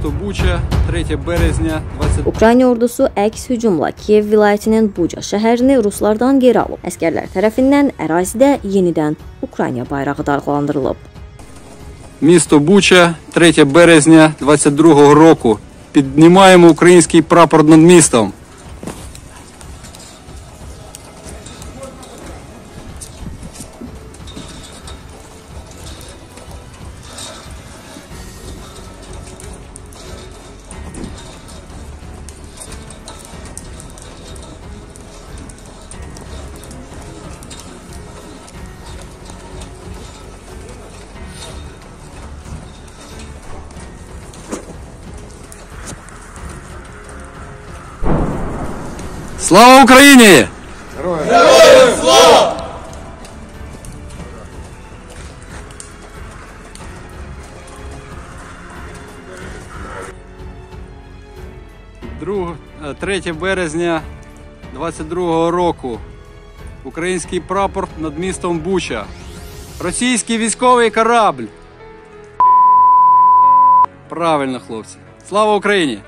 Місто Буча, 3 березня 20... Ukrayna ordusu əks hücumla Kiyev vilayətinin Buca şəhərini ruslardan geri alıb. Əskərlər tərəfindən ərazidə yenidən Ukrayna bayrağı dalğalandırılıb. Місто Буча, 3 березня 22 року. Піднімаємо український прапор над містом. Слава Україні! Друг- е, 3 березня 22-го року. Український прапор над містом Буча. Російський військовий корабль. Правильно, хлопці. Слава Україні!